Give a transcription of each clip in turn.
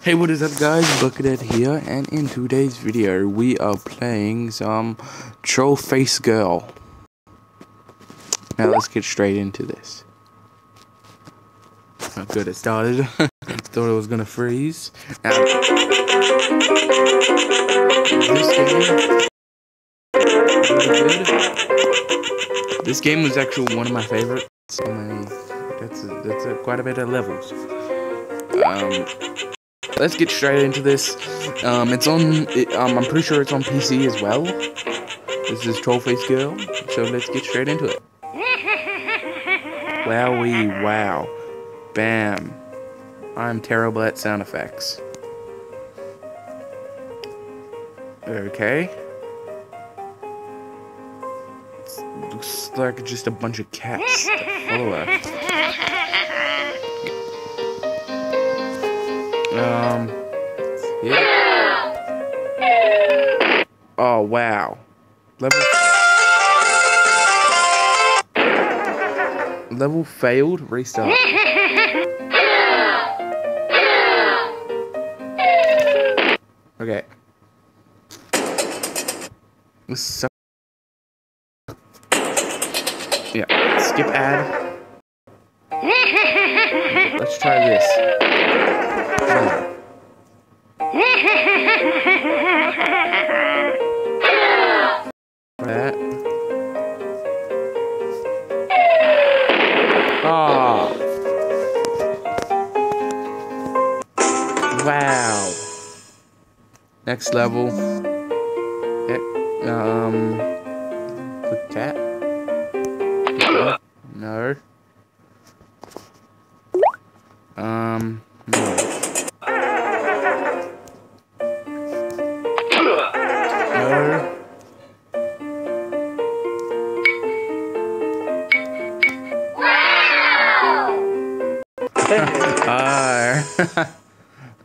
Hey, what is up guys, Buckethead here, and in today's video, we are playing some Troll Face Girl. Now let's get straight into this. How good it started. Thought it was gonna freeze. And this game. This game was actually one of my favorites. So many, that's that's a, quite a bit of levels. Um, let's get straight into this. Um, it's on. It, um, I'm pretty sure it's on PC as well. This is Trollface Girl. So let's get straight into it. Wowie wow, bam! I'm terrible at sound effects. Okay. Looks like just a bunch of cats that follow her. Um. Yeah. Oh wow. Level. Level failed. Restart. Okay. This sucks. Yeah. Skip ad. Let's try this. That. Oh. Wow. Next level. Um. Quick cat. No. Um. No. I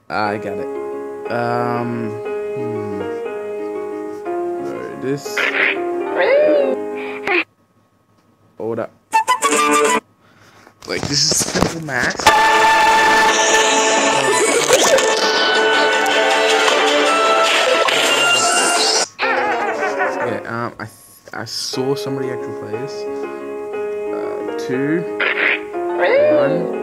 got it. Um, hmm. This. Hold up. Like this is simple math. Yeah. Um, I I saw somebody actually play this. Uh, two. One.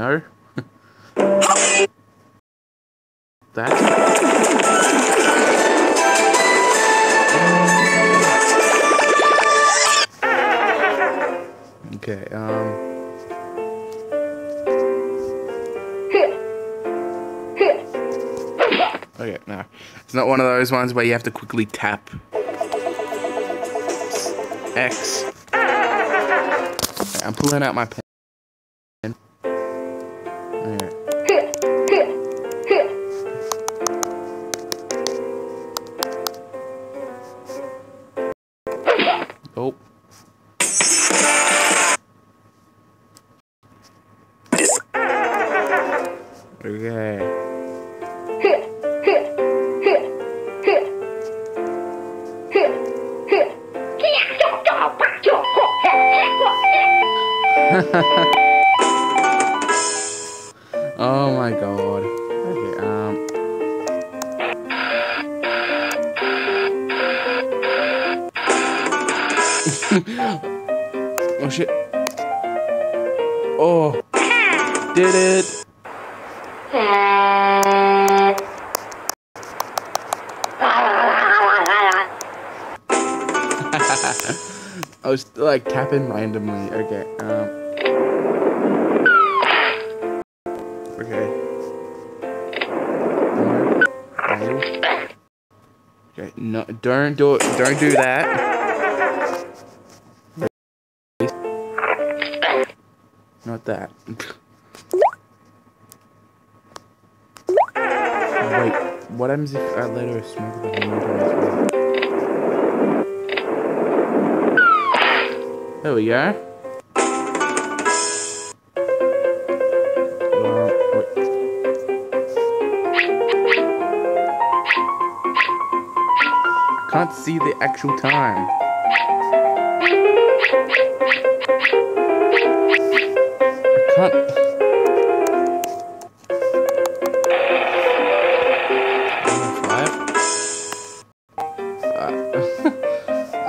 no. that. Okay, um. Okay, no. It's not one of those ones where you have to quickly tap X. I'm pulling out my pen. Okay. oh my god. Okay, um. oh shit. Oh. Did it. I was like tapping randomly. Okay. Um. Okay. Okay. No. Don't do it. Don't do that. Not that. what happens if I let her smoke the whole time There we go. can't see the actual time.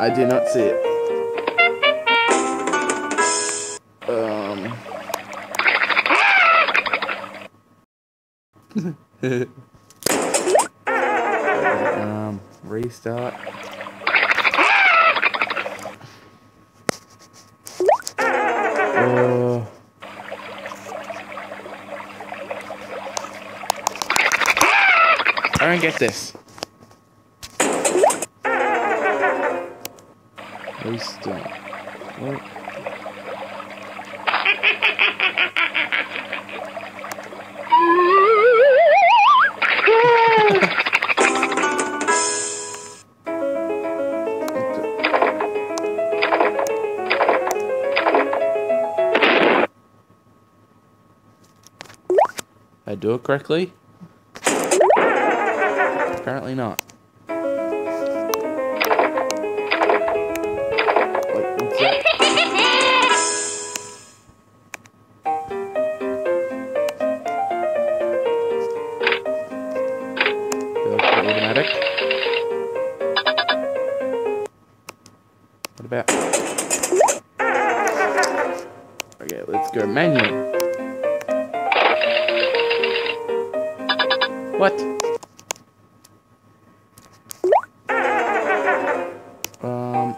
I did not see it. Um... restart. Uh, I don't get this. I do it correctly? Apparently not. Let's go manual. What? Um.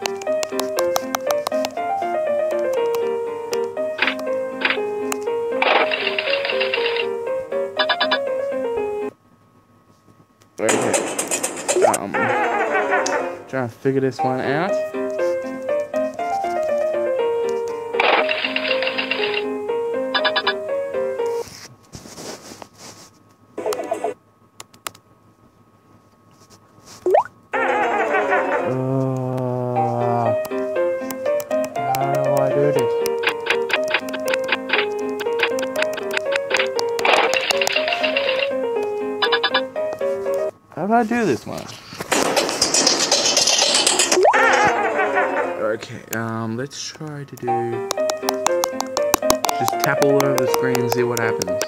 Okay. Um. Trying to figure this one out. How do I do this one? Okay, um, let's try to do... Just tap all over the screen and see what happens.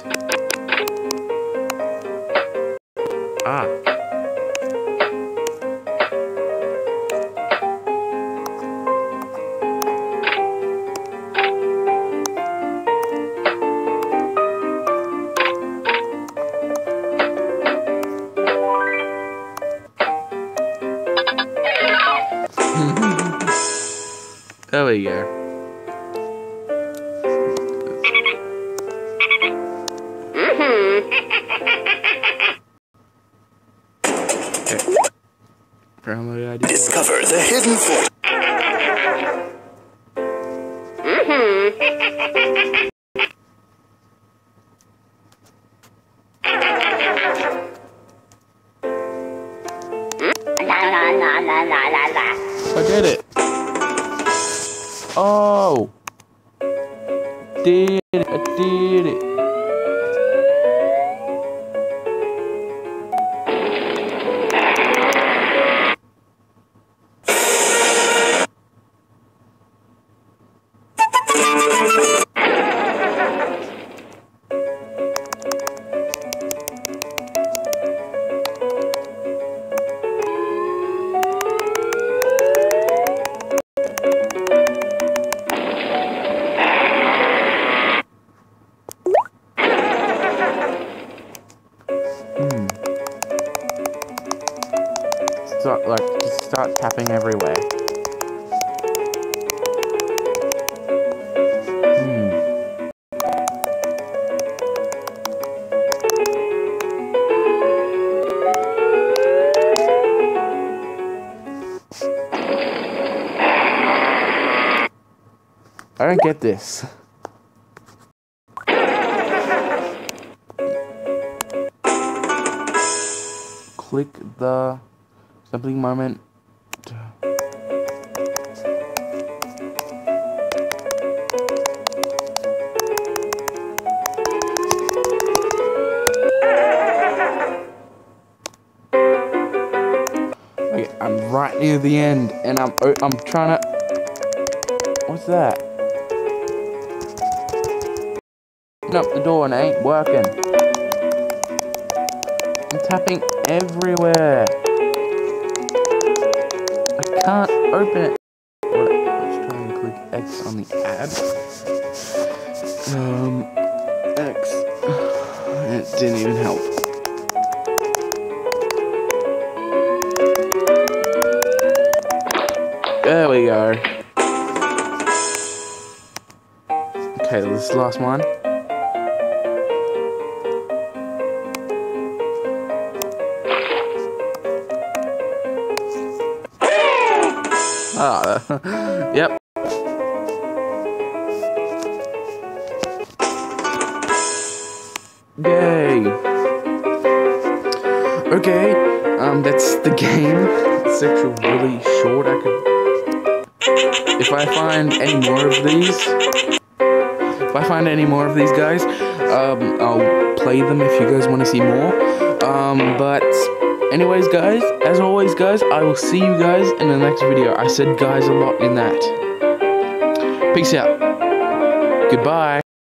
Ah. There we go. Okay. Discover the hidden fort. Mm-hmm. I did it. Oh! Did it, I did it. Start like just start tapping everywhere. Hmm. I don't get this. click the sampling moment. Okay, I'm right near the end, and I'm oh, I'm trying to. What's that? Open up the door and it ain't working. I'm tapping everywhere. Can't open it. Let's try and click X on the ad. Um, X. It didn't even help. There we go. Okay, this last one. yep. Yay. Okay, um, that's the game. It's actually really short. I could, if I find any more of these, if I find any more of these guys, um, I'll play them if you guys want to see more. Um, but anyways, guys, as always, guys, I will see you guys in the next video. I said guys a lot in that. Peace out. Goodbye.